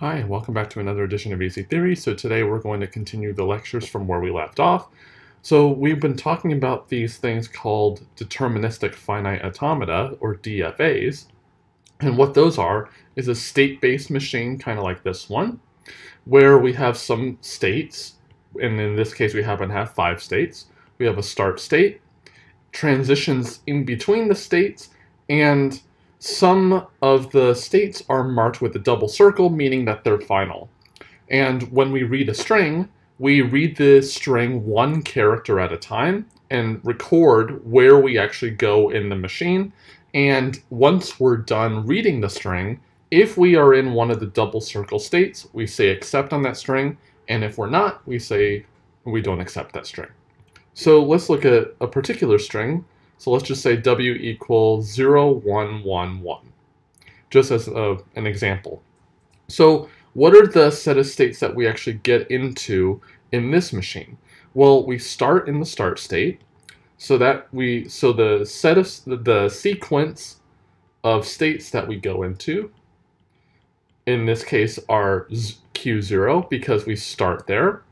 Hi, and welcome back to another edition of Easy Theory. So today we're going to continue the lectures from where we left off. So we've been talking about these things called deterministic finite automata, or DFAs. And what those are is a state-based machine, kind of like this one, where we have some states, and in this case we happen to have five states. We have a start state, transitions in between the states, and some of the states are marked with a double circle, meaning that they're final. And when we read a string, we read the string one character at a time and record where we actually go in the machine. And once we're done reading the string, if we are in one of the double circle states, we say accept on that string. And if we're not, we say we don't accept that string. So let's look at a particular string. So let's just say w equals 0, 1, 1, 1, just as a, an example. So what are the set of states that we actually get into in this machine? Well, we start in the start state, so that we so the set of the sequence of states that we go into in this case are q0 because we start there.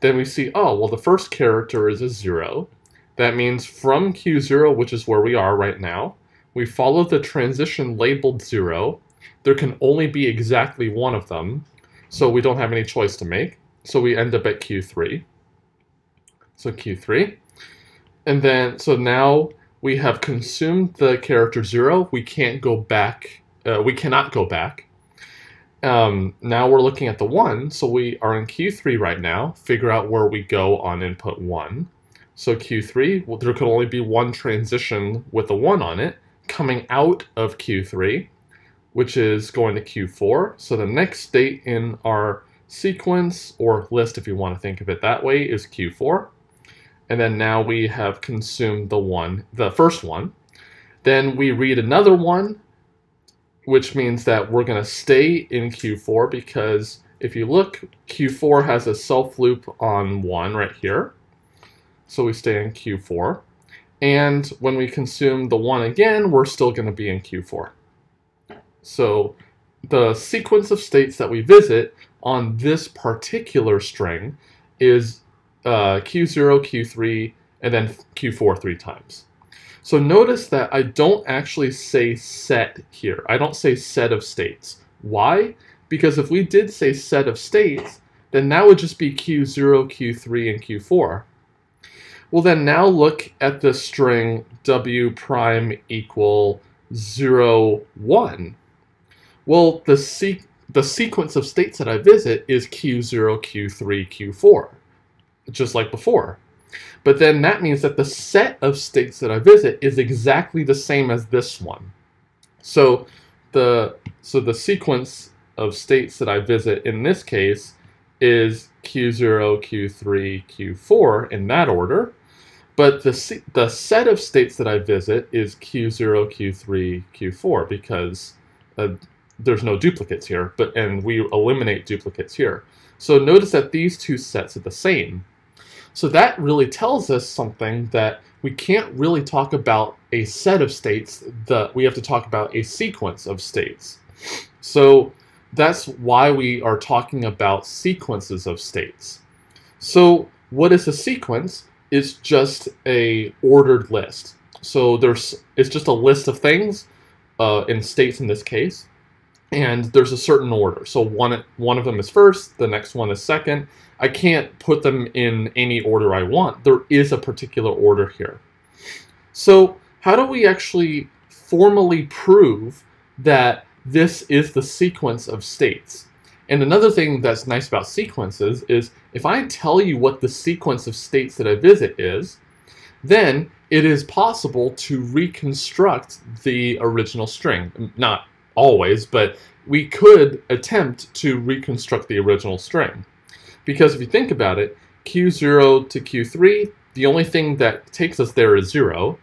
Then we see, oh, well, the first character is a 0. That means from Q0, which is where we are right now, we follow the transition labeled 0. There can only be exactly one of them, so we don't have any choice to make. So we end up at Q3. So Q3. And then, so now we have consumed the character 0. We can't go back. Uh, we cannot go back. Um, now we're looking at the 1, so we are in Q3 right now. Figure out where we go on input 1. So Q3, well, there could only be one transition with a 1 on it coming out of Q3, which is going to Q4. So the next state in our sequence, or list if you want to think of it that way, is Q4. And then now we have consumed the one, the first one. Then we read another one, which means that we're going to stay in Q4 because if you look, Q4 has a self loop on 1 right here so we stay in Q4. And when we consume the 1 again, we're still going to be in Q4. So the sequence of states that we visit on this particular string is uh, Q0, Q3, and then Q4 three times. So notice that I don't actually say set here. I don't say set of states. Why? Because if we did say set of states, then that would just be Q0, Q3, and Q4. Well, then now look at the string w prime equal 0, 1. Well, the, se the sequence of states that I visit is q0, q3, q4, just like before. But then that means that the set of states that I visit is exactly the same as this one. So the, so the sequence of states that I visit in this case is q0, q3, q4 in that order. But the, the set of states that I visit is Q0, Q3, Q4 because uh, there's no duplicates here, but and we eliminate duplicates here. So notice that these two sets are the same. So that really tells us something that we can't really talk about a set of states, that we have to talk about a sequence of states. So that's why we are talking about sequences of states. So what is a sequence? It's just a ordered list. So there's it's just a list of things uh, in states in this case, and there's a certain order. So one one of them is first, the next one is second. I can't put them in any order I want. There is a particular order here. So how do we actually formally prove that this is the sequence of states? And another thing that's nice about sequences is if I tell you what the sequence of states that I visit is, then it is possible to reconstruct the original string. Not always, but we could attempt to reconstruct the original string. Because if you think about it, Q0 to Q3, the only thing that takes us there is 0.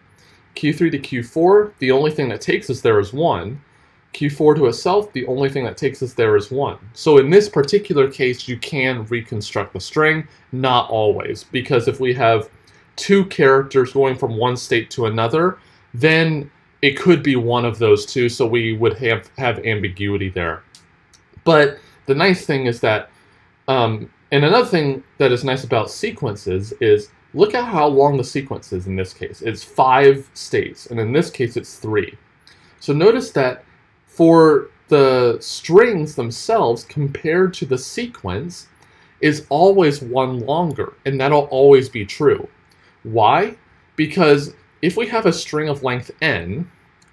Q3 to Q4, the only thing that takes us there is 1. Q4 to itself, the only thing that takes us there is 1. So in this particular case, you can reconstruct the string, not always, because if we have two characters going from one state to another, then it could be one of those two, so we would have, have ambiguity there. But the nice thing is that, um, and another thing that is nice about sequences is look at how long the sequence is in this case. It's five states, and in this case it's three. So notice that for the strings themselves compared to the sequence is always one longer, and that'll always be true. Why? Because if we have a string of length n,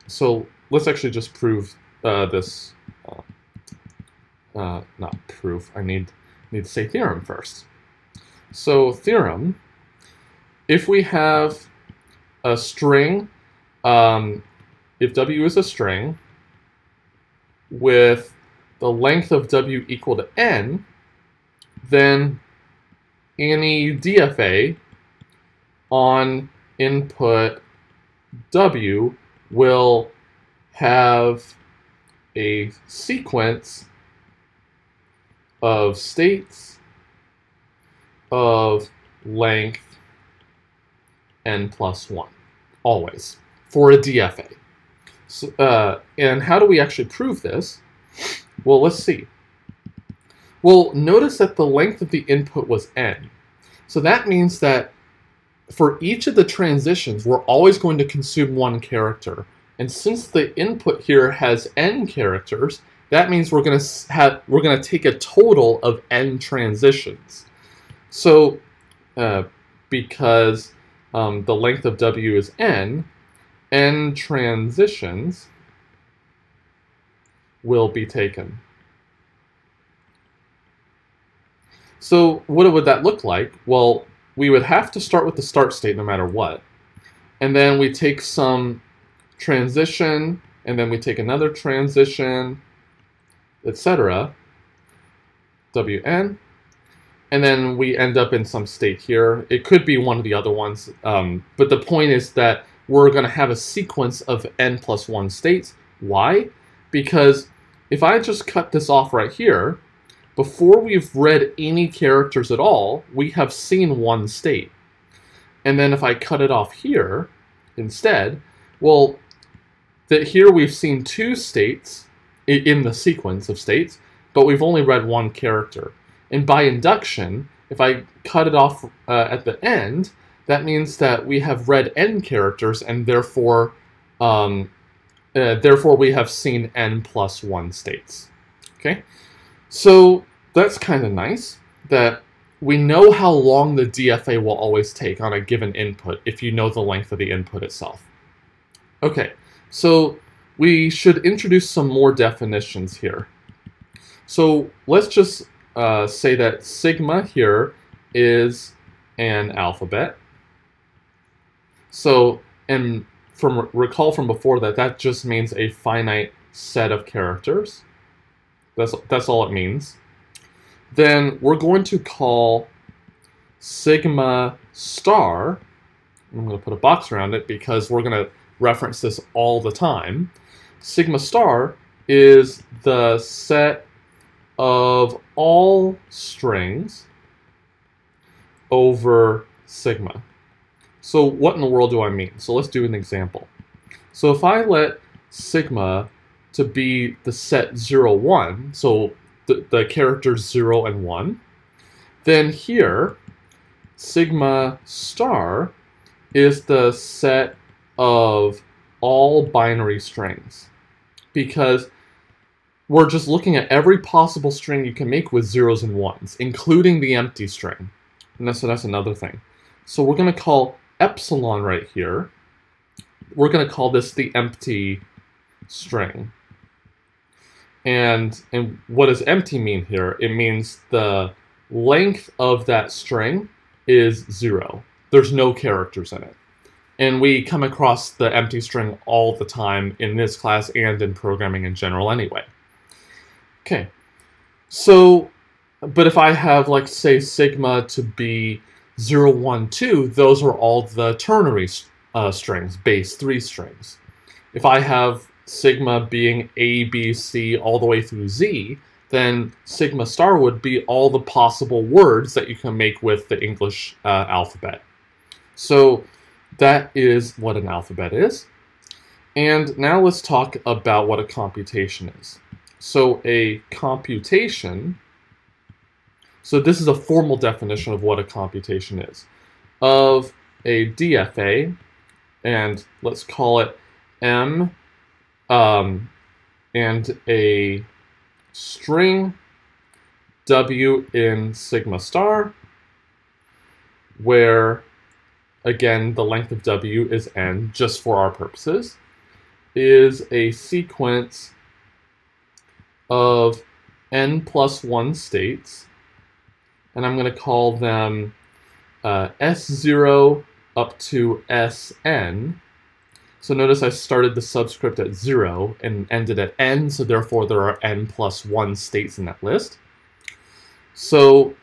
so let's actually just prove uh, this, uh, uh, not proof, I need, need to say theorem first. So theorem, if we have a string, um, if w is a string, with the length of w equal to n, then any DFA on input w will have a sequence of states of length n plus 1, always, for a DFA. So, uh, and how do we actually prove this? Well, let's see. Well, notice that the length of the input was n. So that means that for each of the transitions, we're always going to consume one character. And since the input here has n characters, that means we're going to have we're going to take a total of n transitions. So, uh, because um, the length of w is n, n transitions will be taken. So what would that look like? Well, we would have to start with the start state no matter what. And then we take some transition, and then we take another transition, etc. Wn. And then we end up in some state here. It could be one of the other ones, um, but the point is that we're going to have a sequence of n plus 1 states. Why? Because if I just cut this off right here, before we've read any characters at all, we have seen one state. And then if I cut it off here instead, well, that here we've seen two states in the sequence of states, but we've only read one character. And by induction, if I cut it off uh, at the end, that means that we have read n characters, and therefore, um, uh, therefore we have seen n plus one states. Okay, so that's kind of nice that we know how long the DFA will always take on a given input if you know the length of the input itself. Okay, so we should introduce some more definitions here. So let's just uh, say that sigma here is an alphabet. So, and from recall from before that, that just means a finite set of characters. That's, that's all it means. Then we're going to call sigma star, I'm going to put a box around it because we're going to reference this all the time. Sigma star is the set of all strings over sigma. So what in the world do I mean? So let's do an example. So if I let sigma to be the set 0, 1, so the, the characters 0 and 1, then here sigma star is the set of all binary strings because we're just looking at every possible string you can make with zeros and ones, including the empty string. And so that's another thing. So we're going to call epsilon right here, we're going to call this the empty string. And, and what does empty mean here? It means the length of that string is zero. There's no characters in it. And we come across the empty string all the time in this class and in programming in general anyway. Okay, so, but if I have, like, say, sigma to be 0, 1, 2, those are all the ternary uh, strings, base 3 strings. If I have sigma being A, B, C, all the way through Z, then sigma star would be all the possible words that you can make with the English uh, alphabet. So that is what an alphabet is. And now let's talk about what a computation is. So a computation, so this is a formal definition of what a computation is, of a DFA, and let's call it M, um, and a string W in sigma star, where, again, the length of W is n, just for our purposes, is a sequence of n plus 1 states, and I'm going to call them uh, S0 up to Sn. So notice I started the subscript at 0 and ended at n, so therefore there are n plus 1 states in that list. So,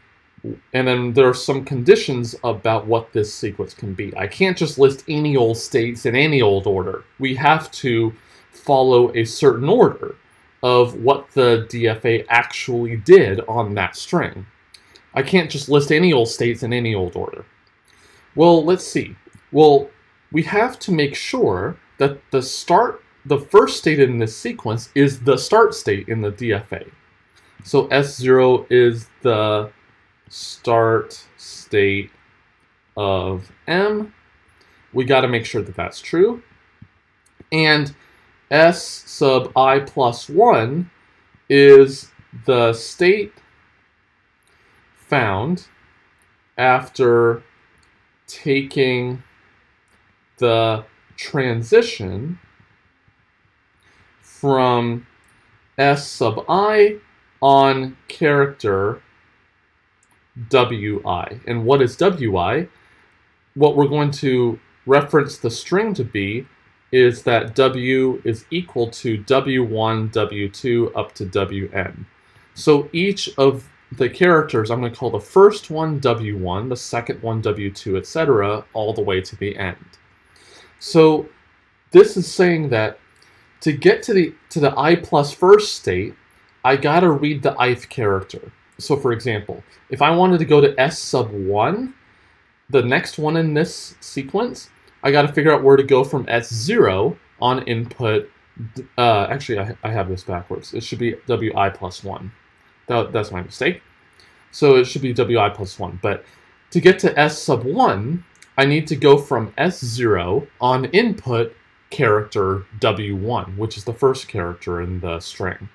and then there are some conditions about what this sequence can be. I can't just list any old states in any old order. We have to follow a certain order of what the DFA actually did on that string. I can't just list any old states in any old order. Well, let's see. Well, we have to make sure that the start, the first state in this sequence is the start state in the DFA. So S0 is the start state of M. We got to make sure that that's true. And S sub i plus 1 is the state found after taking the transition from S sub i on character wi. And what is wi? What we're going to reference the string to be is that w is equal to w1, w2, up to wn. So each of the characters, I'm going to call the first one w1, the second one w2, etc., all the way to the end. So this is saying that to get to the to the i plus first state, I gotta read the ith character. So for example, if I wanted to go to s sub 1, the next one in this sequence, I got to figure out where to go from S0 on input. Uh, actually, I, I have this backwards. It should be WI plus 1. That, that's my mistake. So it should be WI plus 1. But to get to S sub 1, I need to go from S0 on input character W1, which is the first character in the string.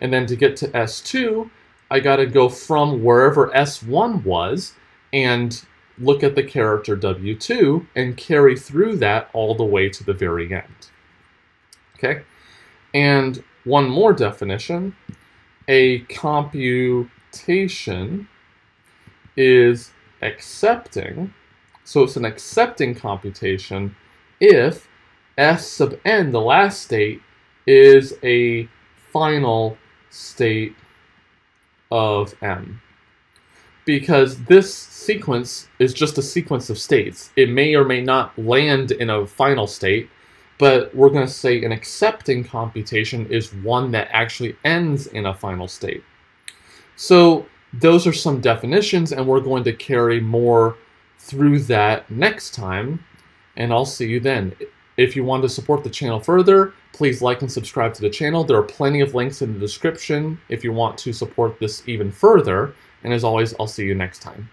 And then to get to S2, I got to go from wherever S1 was and look at the character W2 and carry through that all the way to the very end. Okay? And one more definition, a computation is accepting, so it's an accepting computation if S sub n, the last state, is a final state of M because this sequence is just a sequence of states. It may or may not land in a final state, but we're going to say an accepting computation is one that actually ends in a final state. So those are some definitions, and we're going to carry more through that next time, and I'll see you then. If you want to support the channel further, please like and subscribe to the channel. There are plenty of links in the description if you want to support this even further. And as always, I'll see you next time.